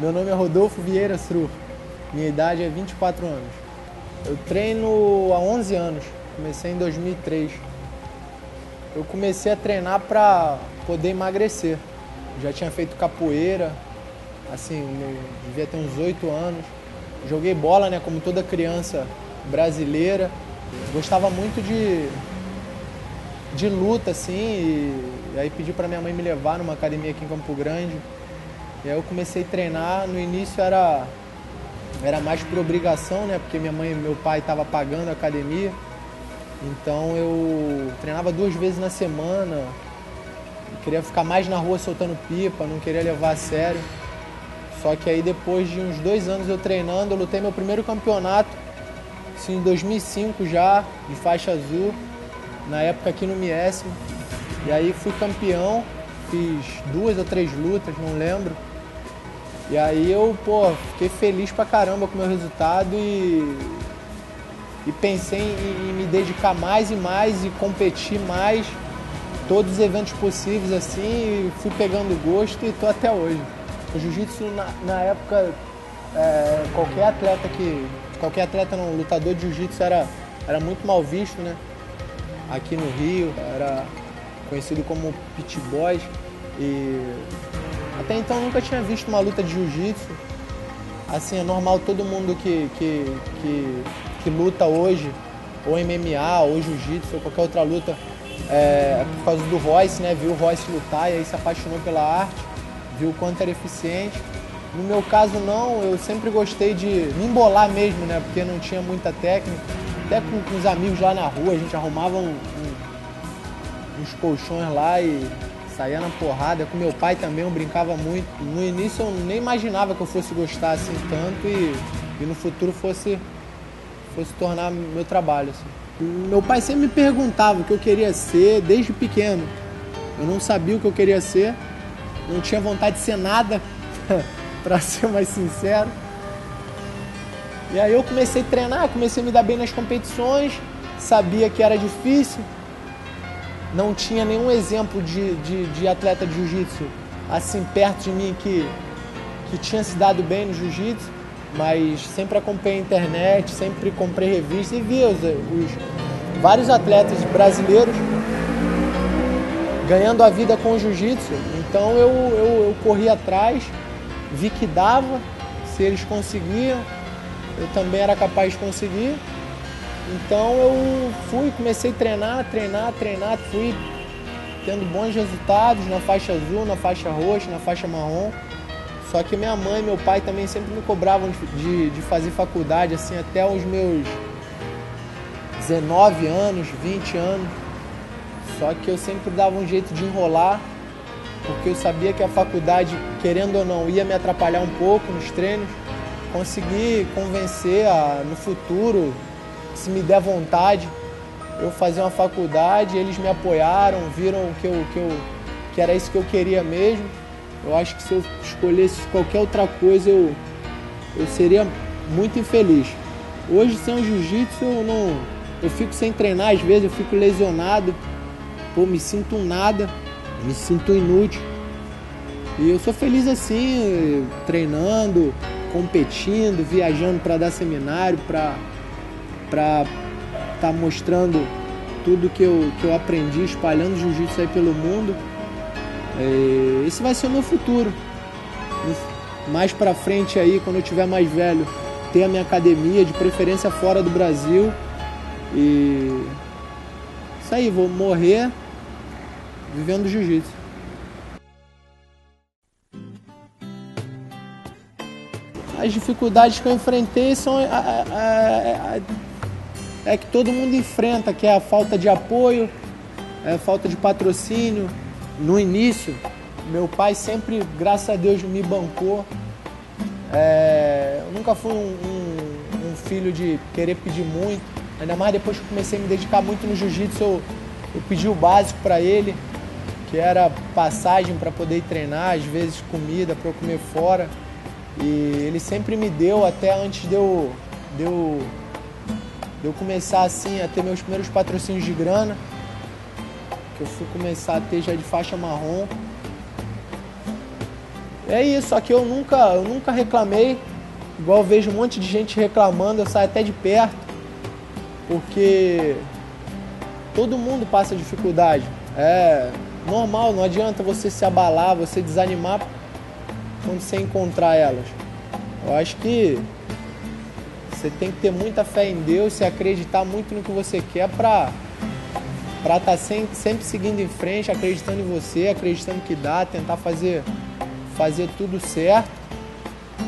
Meu nome é Rodolfo Vieira Sru. Minha idade é 24 anos. Eu treino há 11 anos. Comecei em 2003. Eu comecei a treinar para poder emagrecer. Já tinha feito capoeira, assim, devia ter uns 8 anos. Joguei bola, né, como toda criança brasileira. Gostava muito de, de luta, assim, e, e aí pedi para minha mãe me levar numa academia aqui em Campo Grande. Aí eu comecei a treinar, no início era, era mais por obrigação, né, porque minha mãe e meu pai estavam pagando a academia. Então eu treinava duas vezes na semana, queria ficar mais na rua soltando pipa, não queria levar a sério. Só que aí depois de uns dois anos eu treinando, eu lutei meu primeiro campeonato, assim, em 2005 já, de faixa azul, na época aqui no Miésimo. E aí fui campeão, fiz duas ou três lutas, não lembro. E aí eu, pô, fiquei feliz pra caramba com o meu resultado e, e pensei em, em me dedicar mais e mais e competir mais, todos os eventos possíveis assim, fui pegando gosto e tô até hoje. O jiu-jitsu na, na, época, é, qualquer atleta que. Qualquer atleta não, lutador de jiu-jitsu era, era muito mal visto, né? Aqui no Rio, era conhecido como pit boys. E até então nunca tinha visto uma luta de jiu-jitsu. Assim, é normal todo mundo que, que, que, que luta hoje, ou MMA, ou jiu-jitsu, ou qualquer outra luta, é, por causa do Royce, né? Viu o Royce lutar e aí se apaixonou pela arte viu o quanto era eficiente. No meu caso não, eu sempre gostei de me embolar mesmo, né? Porque não tinha muita técnica. Até com, com os amigos lá na rua, a gente arrumava um, um, uns colchões lá e saía na porrada. Com meu pai também eu brincava muito. No início eu nem imaginava que eu fosse gostar assim tanto e, e no futuro fosse, fosse tornar meu trabalho. Assim. Meu pai sempre me perguntava o que eu queria ser desde pequeno. Eu não sabia o que eu queria ser não tinha vontade de ser nada, para ser mais sincero. E aí eu comecei a treinar, comecei a me dar bem nas competições, sabia que era difícil, não tinha nenhum exemplo de, de, de atleta de jiu-jitsu assim perto de mim que, que tinha se dado bem no jiu-jitsu, mas sempre acompanhei a internet, sempre comprei revistas e via os, os vários atletas brasileiros ganhando a vida com o jiu-jitsu. Então eu, eu, eu corri atrás, vi que dava, se eles conseguiam, eu também era capaz de conseguir. Então eu fui, comecei a treinar, treinar, treinar, fui tendo bons resultados na faixa azul, na faixa roxa, na faixa marrom. Só que minha mãe e meu pai também sempre me cobravam de, de fazer faculdade, assim, até os meus 19 anos, 20 anos. Só que eu sempre dava um jeito de enrolar, porque eu sabia que a faculdade, querendo ou não, ia me atrapalhar um pouco nos treinos. Consegui convencer a, no futuro, se me der vontade, eu fazer uma faculdade, eles me apoiaram, viram que, eu, que, eu, que era isso que eu queria mesmo. Eu acho que se eu escolhesse qualquer outra coisa, eu, eu seria muito infeliz. Hoje, sem o jiu-jitsu, eu não. Eu fico sem treinar, às vezes eu fico lesionado pô, me sinto nada, me sinto inútil. E eu sou feliz assim, treinando, competindo, viajando para dar seminário, para para estar tá mostrando tudo que eu, que eu aprendi, espalhando jiu-jitsu aí pelo mundo. É, esse vai ser meu futuro. Mais para frente aí, quando eu tiver mais velho, ter a minha academia, de preferência fora do Brasil. E isso aí, vou morrer vivendo jiu-jitsu. As dificuldades que eu enfrentei são a, a, a, é que todo mundo enfrenta, que é a falta de apoio, é a falta de patrocínio. No início, meu pai sempre, graças a Deus, me bancou. É, eu nunca fui um, um, um, filho de querer pedir muito, ainda mais depois que comecei a me dedicar muito no jiu-jitsu, eu, eu pedi o básico para ele que era passagem para poder treinar, às vezes comida para eu comer fora. E ele sempre me deu, até antes de eu, de eu, eu começar assim a ter meus primeiros patrocínios de grana, que eu fui começar a ter já de faixa marrom. É isso, só que eu nunca, eu nunca reclamei. Igual vejo um monte de gente reclamando, eu saio até de perto. Porque todo mundo passa dificuldade. É normal, não adianta você se abalar, você desanimar quando você encontrar elas. Eu acho que você tem que ter muita fé em Deus e acreditar muito no que você quer para para estar tá sempre, sempre seguindo em frente, acreditando em você, acreditando que dá, tentar fazer fazer tudo certo.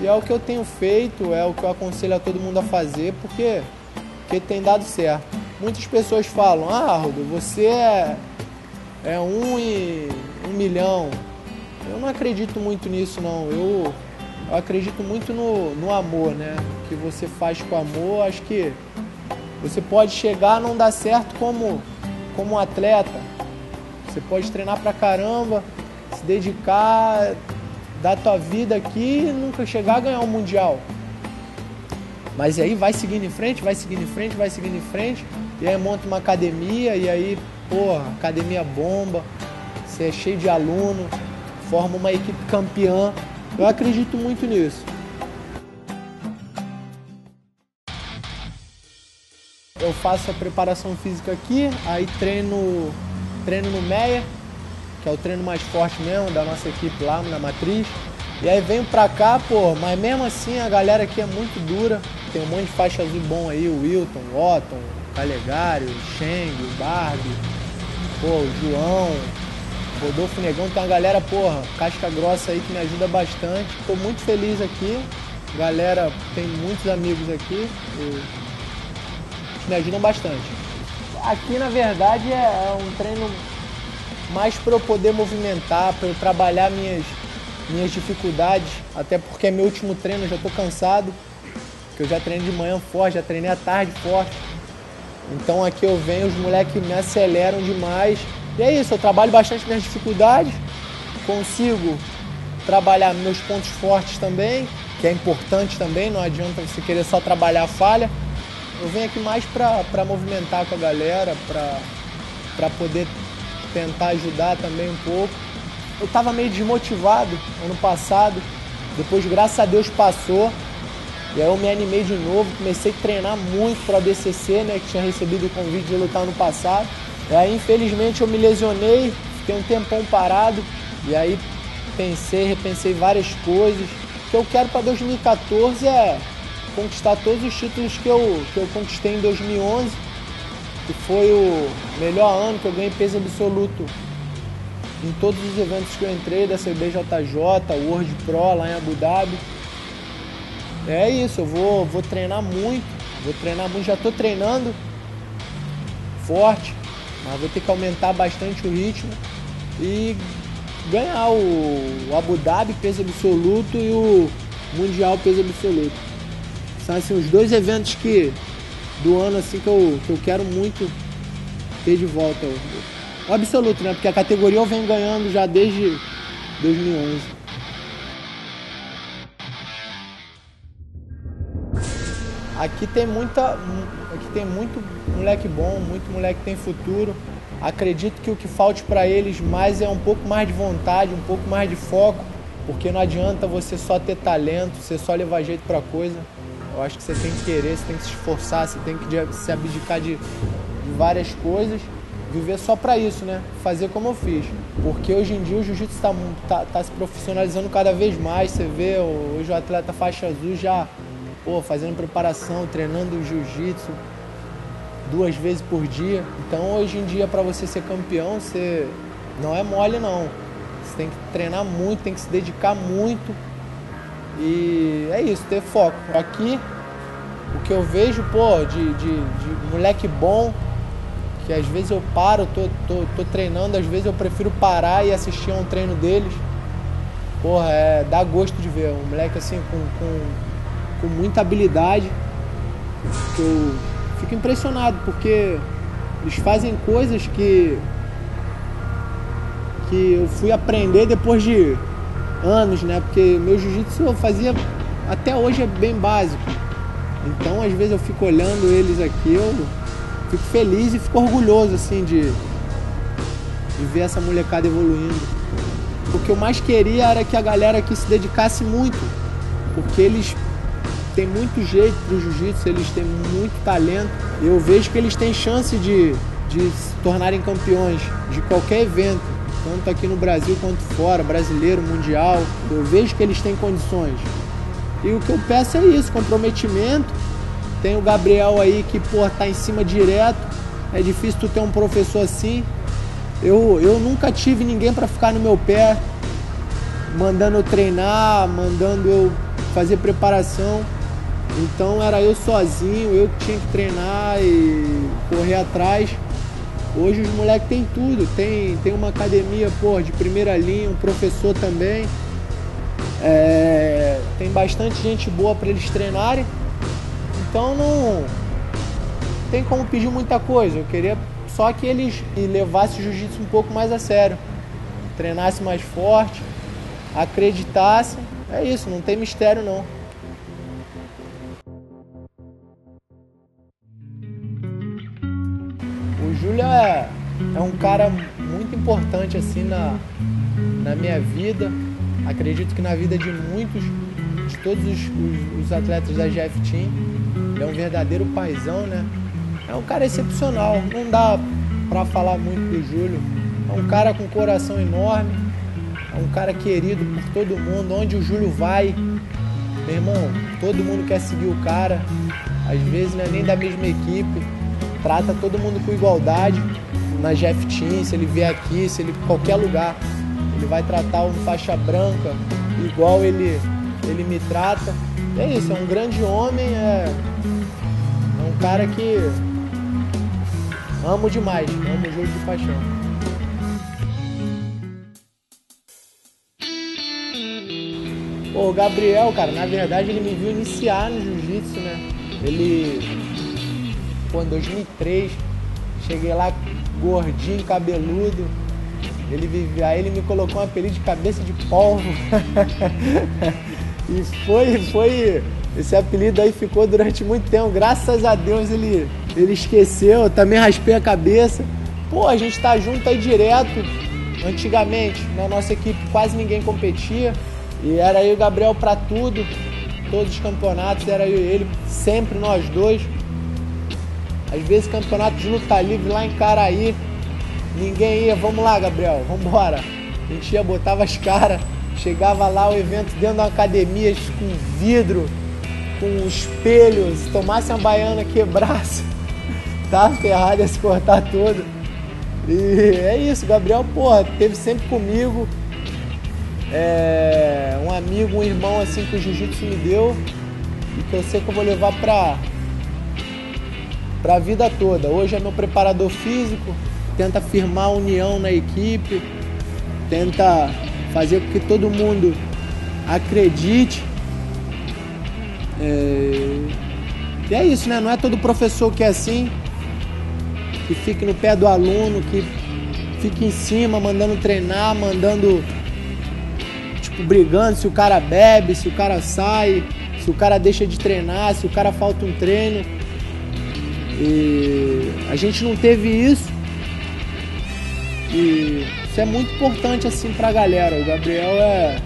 E é o que eu tenho feito, é o que eu aconselho a todo mundo a fazer, porque, porque tem dado certo. Muitas pessoas falam, ah, Rodo, você é, é um e um milhão. Eu não acredito muito nisso não. Eu, eu acredito muito no, no amor, né? Que você faz com amor, acho que você pode chegar não dar certo como, como um atleta. Você pode treinar pra caramba, se dedicar, dar tua vida aqui e nunca chegar a ganhar um mundial. Mas aí vai seguindo em frente, vai seguindo em frente, vai seguindo em frente, e aí monta uma academia, e aí, porra, academia bomba, você é cheio de aluno, forma uma equipe campeã. Eu acredito muito nisso. Eu faço a preparação física aqui, aí treino, treino no Meia, que é o treino mais forte mesmo da nossa equipe lá na matriz. E aí venho pra cá, pô, mas mesmo assim a galera aqui é muito dura. Tem um monte de faixa azul bom aí, o Wilton, o Otton, o Calegari, o Cheng, o Barbie, pô, o João, Rodolfo Negão, tem uma galera, porra, casca grossa aí que me ajuda bastante. Tô muito feliz aqui. Galera, tem muitos amigos aqui que me ajudam bastante. Aqui na verdade é, é um treino mais para eu poder movimentar, para eu trabalhar minhas, minhas dificuldades, até porque é meu último treino, já estou cansado, que eu já treino de manhã forte, já treinei à tarde forte. Então aqui eu venho, os moleques me aceleram demais. E é isso, eu trabalho bastante minhas dificuldades, consigo trabalhar meus pontos fortes também, que é importante também, não adianta você querer só trabalhar a falha. Eu venho aqui mais para movimentar com a galera, para poder tentar ajudar também um pouco. Eu estava meio desmotivado ano passado, depois graças a Deus passou. E aí eu me animei de novo, comecei a treinar muito para a BCC, né, que tinha recebido o convite de lutar no passado. E aí infelizmente eu me lesionei, fiquei um tempão parado e aí pensei, repensei várias coisas. O que eu quero para 2014 é conquistar todos os títulos que eu, que eu conquistei em 2011 que foi o melhor ano que eu ganhei peso absoluto em todos os eventos que eu entrei da CBJJ, World Pro lá em Abu Dhabi. É isso, eu vou, vou treinar muito, vou treinar muito, já estou treinando forte, mas vou ter que aumentar bastante o ritmo e ganhar o, Abu Dhabi peso absoluto e o Mundial peso absoluto. São assim, os dois eventos que do ano assim que eu, que eu quero muito ter de volta. O absoluto, né? Porque a categoria eu venho ganhando já desde 2011. Aqui tem muita, aqui tem muito moleque bom, muito moleque que tem futuro. Acredito que o que falte para eles mais é um pouco mais de vontade, um pouco mais de foco, porque não adianta você só ter talento, você só levar jeito para coisa. Eu acho que você tem que querer, você tem que se esforçar, você tem que se abdicar de, de várias coisas, viver só para isso, né? Fazer como eu fiz. Porque hoje em dia o jiu-jitsu está tá, tá se profissionalizando cada vez mais. Você vê hoje o atleta faixa azul já pô, fazendo preparação, treinando jiu-jitsu duas vezes por dia. Então hoje em dia para você ser campeão, você não é mole não. Você tem que treinar muito, tem que se dedicar muito e é isso, ter foco. Aqui, o que eu vejo, pô, de, de, de moleque bom, que às vezes eu paro, tô, tô, tô treinando, às vezes eu prefiro parar e assistir a um treino deles. Porra, é, dá gosto de ver. Um moleque assim com, com, com muita habilidade. Eu fico impressionado, porque eles fazem coisas que. que eu fui aprender depois de anos, né? Porque meu jiu-jitsu eu fazia até hoje é bem básico. Então, às vezes eu fico olhando eles aqui, eu fico feliz e fico orgulhoso assim de, de ver essa molecada evoluindo. O que eu mais queria era que a galera aqui se dedicasse muito, porque eles têm muito jeito pro jiu-jitsu, eles têm muito talento. Eu vejo que eles têm chance de, de se tornarem campeões de qualquer evento, tanto aqui no Brasil quanto fora, brasileiro, mundial. Eu vejo que eles têm condições. E o que eu peço é isso, comprometimento. Tem o Gabriel aí que, pô, tá em cima direto. É difícil tu ter um professor assim. Eu, eu nunca tive ninguém para ficar no meu pé, mandando eu treinar, mandando eu fazer preparação. Então era eu sozinho, eu que tinha que treinar e correr atrás. Hoje os moleques têm tudo, tem, tem uma academia pô, de primeira linha, um professor também. É, tem bastante gente boa para eles treinarem. Então não tem como pedir muita coisa. Eu queria só que eles levassem o jiu-jitsu um pouco mais a sério. Treinassem mais forte, acreditassem. É isso, não tem mistério não. É, é um cara muito importante assim na, na minha vida acredito que na vida de muitos, de todos os, os, os atletas da GF Team, ele é um verdadeiro paizão, né? É um cara excepcional, não dá para falar muito do Júlio. É um cara com coração enorme, é um cara querido por todo mundo. Onde o Júlio vai, meu irmão, todo mundo quer seguir o cara. Às vezes não é nem da mesma equipe. Trata todo mundo com igualdade na GF Team, se ele vier aqui, se ele qualquer lugar. Ele vai tratar um faixa branca igual ele, ele me trata. É isso, é um grande homem, é, é um cara que amo demais, amo o jogo de paixão. Pô, o Gabriel, cara, na verdade ele me viu iniciar no jiu-jitsu, né? Ele, pô, em 2003, cheguei lá gordinho, cabeludo, ele vive, aí ele me colocou um apelido de cabeça de polvo. e foi, foi. Esse apelido aí ficou durante muito tempo. Graças a Deus ele, ele esqueceu. Eu também raspei a cabeça. Pô, a gente tá junto aí direto. Antigamente, na nossa equipe quase ninguém competia. E era e o Gabriel para tudo. Todos os campeonatos, era eu e ele, sempre nós dois. Às vezes campeonato de luta livre lá em Caraí, Ninguém ia, vamos lá, Gabriel, vamos embora. A gente ia, botava as caras, chegava lá o evento dentro de uma academia com vidro, com espelhos, se tomasse uma baiana, quebrasse, tá ferrado, ia se cortar todo. E é isso, Gabriel, porra, teve sempre comigo. É, um amigo, um irmão assim que o jiu-jitsu me deu e que eu sei que eu vou levar pra, pra vida toda. Hoje é meu preparador físico, tenta firmar a união na equipe, tenta fazer com que todo mundo acredite. É... E é isso, né? Não é todo professor que é assim, que fique no pé do aluno, que fique em cima, mandando treinar, mandando, tipo, brigando se o cara bebe, se o cara sai, se o cara deixa de treinar, se o cara falta um treino. E a gente não teve isso. E isso é muito importante assim pra galera. O Gabriel é,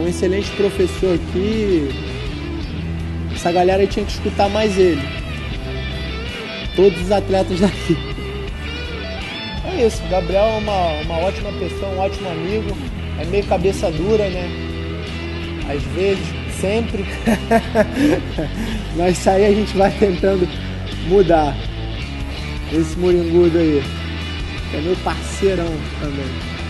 um excelente professor aqui. Essa galera tinha que escutar mais ele. Todos os atletas daqui. É isso, o Gabriel é uma, uma ótima pessoa, um ótimo amigo. É meio cabeça dura, né? Às vezes, sempre. Mas isso aí a gente vai tentando mudar. Esse moringudo aí é meu parceirão também.